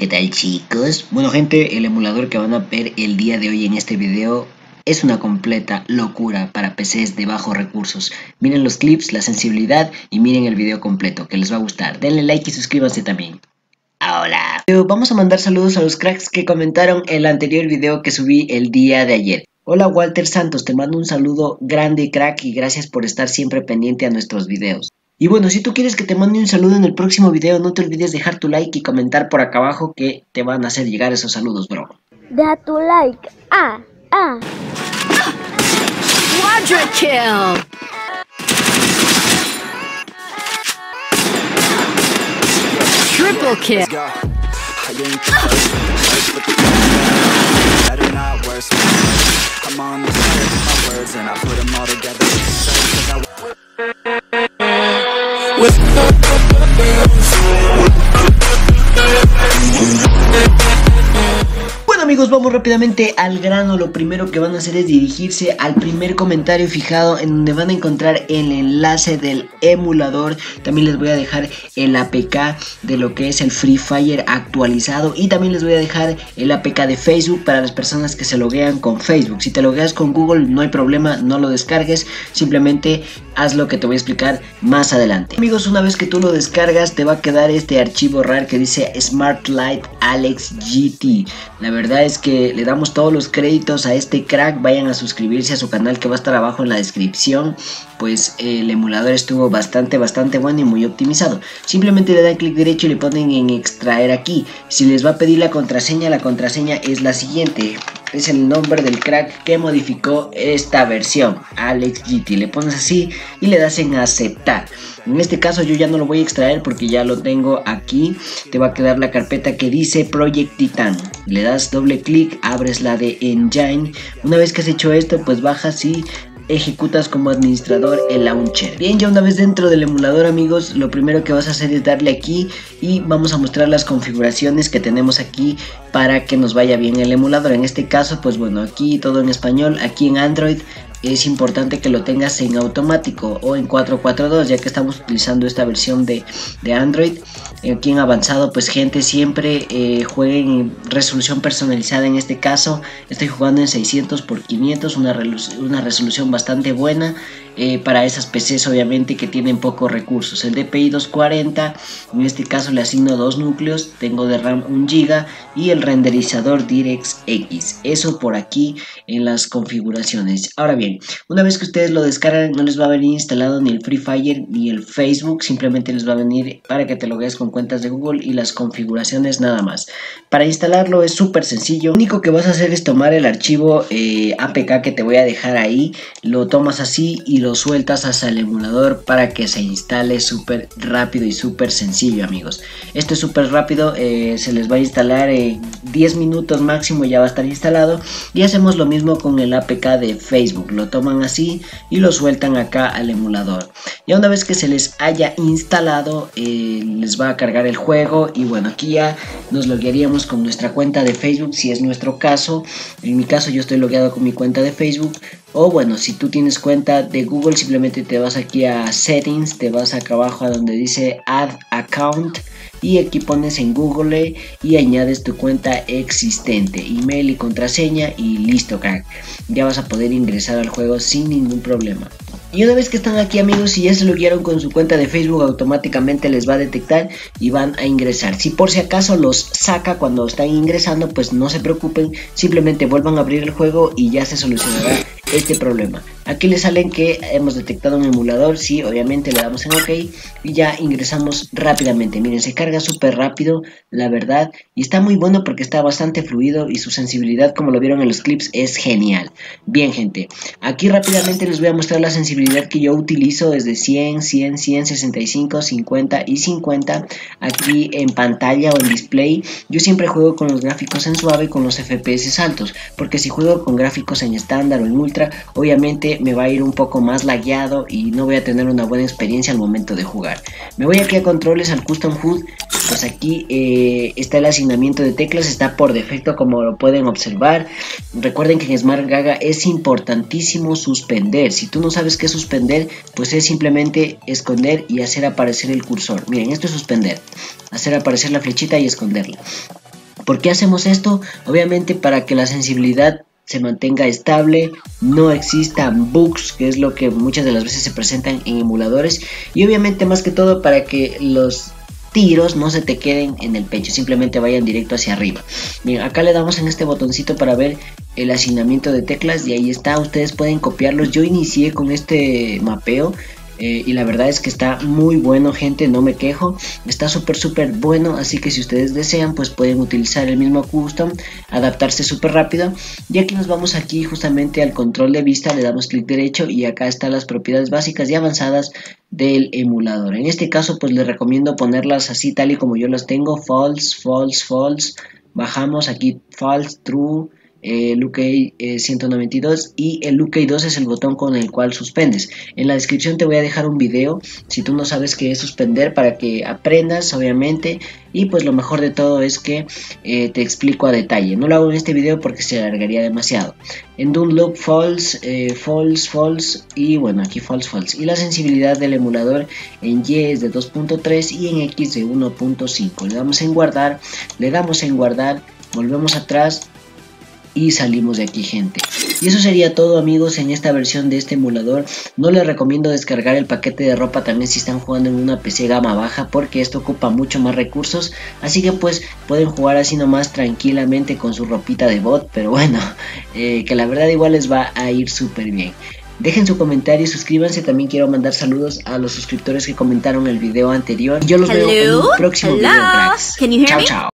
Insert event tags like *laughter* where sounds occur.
¿qué tal chicos? Bueno gente, el emulador que van a ver el día de hoy en este video es una completa locura para PCs de bajos recursos. Miren los clips, la sensibilidad y miren el video completo que les va a gustar. Denle like y suscríbanse también. Hola. Vamos a mandar saludos a los cracks que comentaron el anterior video que subí el día de ayer. Hola Walter Santos, te mando un saludo grande crack y gracias por estar siempre pendiente a nuestros videos. Y bueno, si tú quieres que te mande un saludo en el próximo video, no te olvides dejar tu like y comentar por acá abajo que te van a hacer llegar esos saludos, bro. Deja tu like. Ah, ah. Quadra kill. Triple kill. Better not worse. Come on, let's my words and I put them all together. Vamos rápidamente al grano. Lo primero que van a hacer es dirigirse al primer comentario fijado en donde van a encontrar el enlace del emulador. También les voy a dejar el APK de lo que es el Free Fire actualizado y también les voy a dejar el APK de Facebook para las personas que se loguean con Facebook. Si te logueas con Google no hay problema, no lo descargues, simplemente haz lo que te voy a explicar más adelante. Amigos, una vez que tú lo descargas te va a quedar este archivo RAR que dice Smart Light Alex GT. La verdad es que le damos todos los créditos a este crack. Vayan a suscribirse a su canal que va a estar abajo en la descripción. Pues el emulador estuvo bastante, bastante bueno y muy optimizado. Simplemente le dan clic derecho y le ponen en extraer aquí. Si les va a pedir la contraseña, la contraseña es la siguiente es el nombre del crack que modificó esta versión, Alex GT. Le pones así y le das en aceptar. En este caso yo ya no lo voy a extraer porque ya lo tengo aquí. Te va a quedar la carpeta que dice Project Titan. Le das doble clic, abres la de Engine. Una vez que has hecho esto, pues bajas y ejecutas como administrador el launcher. Bien, ya una vez dentro del emulador amigos, lo primero que vas a hacer es darle aquí y vamos a mostrar las configuraciones que tenemos aquí para que nos vaya bien el emulador. En este caso, pues bueno, aquí todo en español, aquí en Android es importante que lo tengas en automático o en 442 ya que estamos utilizando esta versión de, de Android. Aquí en avanzado pues gente siempre eh, jueguen en resolución personalizada. En este caso estoy jugando en 600 x 500 una, una resolución bastante buena eh, para esas PCs obviamente que tienen pocos recursos. El DPI 240 en este caso le asigno dos núcleos tengo de RAM 1 GB y el renderizador DirectX eso por aquí en las configuraciones. Ahora bien una vez que ustedes lo descargan no les va a venir instalado ni el Free Fire ni el Facebook simplemente les va a venir para que te lo veas con cuentas de Google y las configuraciones nada más. Para instalarlo es súper sencillo. Lo único que vas a hacer es tomar el archivo eh, APK que te voy a dejar ahí. Lo tomas así y lo sueltas hasta el emulador para que se instale súper rápido y súper sencillo amigos. Esto es súper rápido. Eh, se les va a instalar en 10 minutos máximo ya va a estar instalado. Y hacemos lo mismo con el APK de Facebook. Lo toman así y lo sueltan acá al emulador. Ya una vez que se les haya instalado eh, les va a cargar el juego y bueno aquí ya nos loguearíamos con nuestra cuenta de Facebook si es nuestro caso. En mi caso yo estoy logueado con mi cuenta de Facebook. O bueno si tú tienes cuenta de Google simplemente te vas aquí a settings te vas acá abajo a donde dice add account y aquí pones en Google y añades tu cuenta existente, email y contraseña y listo crack. Ya vas a poder ingresar al juego sin ningún problema. Y una vez que están aquí amigos y ya se lo guiaron con su cuenta de Facebook automáticamente les va a detectar y van a ingresar. Si por si acaso los saca cuando están ingresando pues no se preocupen, simplemente vuelvan a abrir el juego y ya se solucionará este problema. Aquí le salen que hemos detectado un emulador, sí, obviamente le damos en OK y ya ingresamos rápidamente. Miren, se carga súper rápido, la verdad, y está muy bueno porque está bastante fluido y su sensibilidad, como lo vieron en los clips, es genial. Bien, gente, aquí rápidamente les voy a mostrar la sensibilidad que yo utilizo desde 100, 100, 100, 65, 50 y 50 aquí en pantalla o en display. Yo siempre juego con los gráficos en suave y con los FPS altos, porque si juego con gráficos en estándar o en ultra, obviamente me va a ir un poco más lagueado y no voy a tener una buena experiencia al momento de jugar. Me voy aquí a controles al custom HUD, pues aquí eh, está el asignamiento de teclas, está por defecto como lo pueden observar. Recuerden que en Smart Gaga es importantísimo suspender. Si tú no sabes qué suspender, pues es simplemente esconder y hacer aparecer el cursor. Miren, esto es suspender. Hacer aparecer la flechita y esconderla. ¿Por qué hacemos esto? Obviamente para que la sensibilidad se mantenga estable, no existan bugs, que es lo que muchas de las veces se presentan en emuladores, y obviamente más que todo para que los tiros no se te queden en el pecho, simplemente vayan directo hacia arriba. Bien, acá le damos en este botoncito para ver el asignamiento de teclas y ahí está, ustedes pueden copiarlos. Yo inicié con este mapeo eh, y la verdad es que está muy bueno gente, no me quejo, está súper súper bueno, así que si ustedes desean pues pueden utilizar el mismo custom, adaptarse súper rápido. Y aquí nos vamos aquí justamente al control de vista, le damos clic derecho y acá están las propiedades básicas y avanzadas del emulador. En este caso pues les recomiendo ponerlas así tal y como yo las tengo, false, false, false, bajamos aquí false, true, el UK 192 y el UK 2 es el botón con el cual suspendes. En la descripción te voy a dejar un video si tú no sabes qué es suspender para que aprendas obviamente y pues lo mejor de todo es que eh, te explico a detalle. No lo hago en este video porque se alargaría demasiado. En Doom Loop false, eh, false, false y bueno aquí false, false. Y la sensibilidad del emulador en Y es de 2.3 y en X de 1.5. Le damos en guardar, le damos en guardar, volvemos atrás y salimos de aquí gente. Y eso sería todo amigos en esta versión de este emulador. No les recomiendo descargar el paquete de ropa también si están jugando en una PC gama baja porque esto ocupa mucho más recursos. Así que pues pueden jugar así nomás tranquilamente con su ropita de bot. Pero bueno, *laughs* eh, que la verdad igual les va a ir súper bien. Dejen su comentario y suscríbanse. También quiero mandar saludos a los suscriptores que comentaron el video anterior. Yo los veo en un próximo video, cracks. Chao, chao.